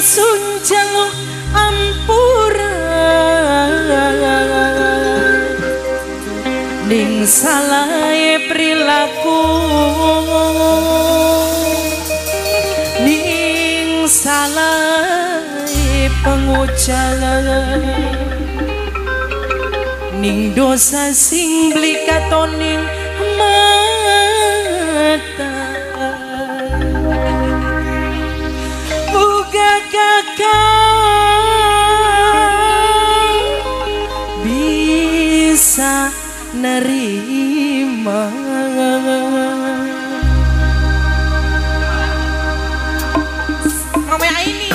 sunjang ampura. Ning salahe perilaku. Ning salahe pengucapan ning dosa sing blikatoning mata kakak bisa nerima. Mama Aini,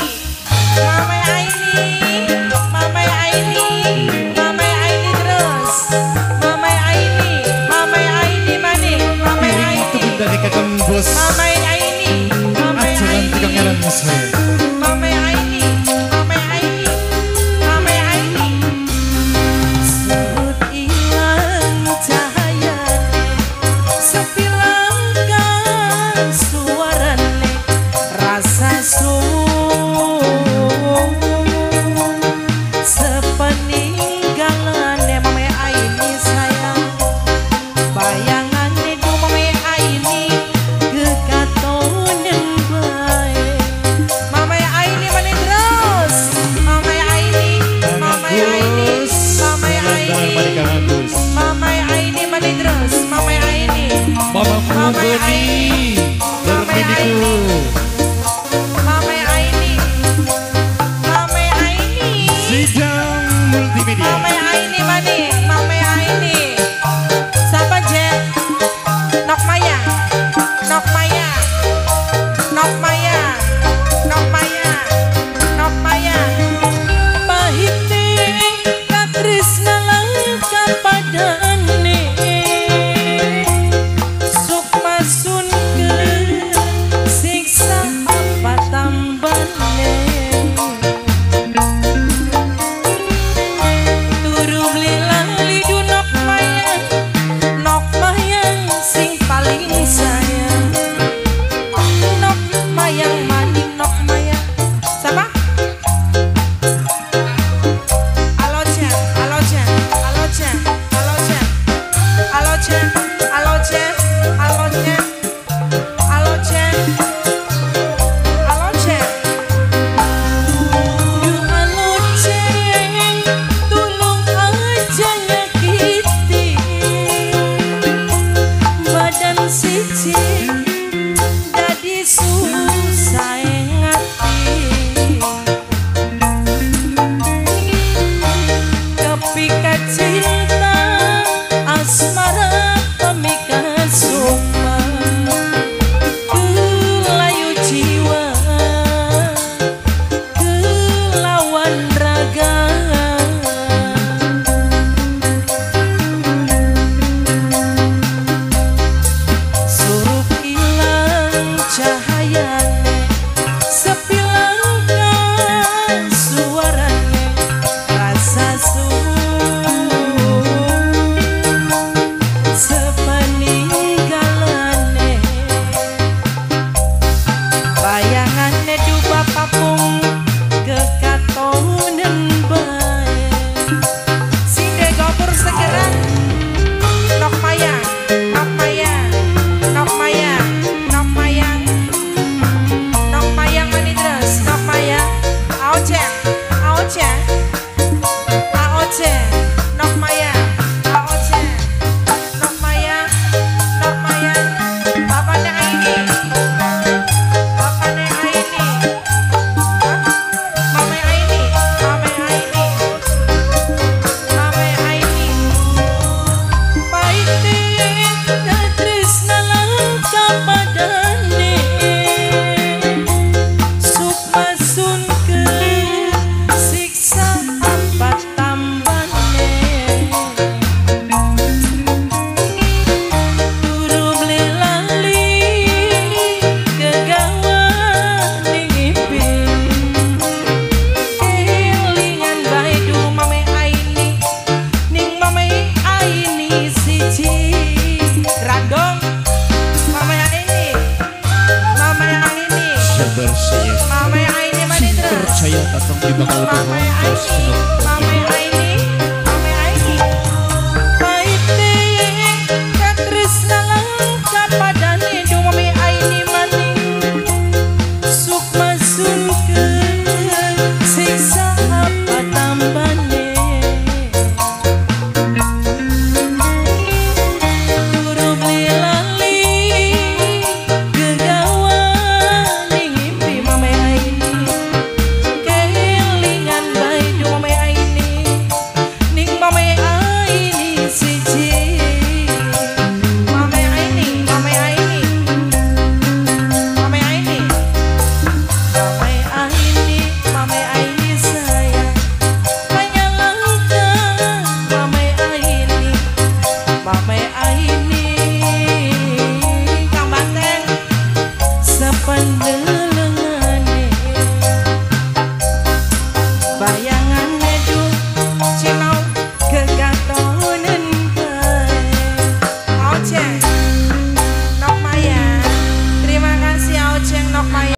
Mama Aini, Mama Aini, Mama Aini terus, Mama Aini, Mama Aini mana? Mama Aini, dari kakak bos Mama Aini, Mama acuan tiga Aini, ngaran Tatang di bakal berhubung terus Vaya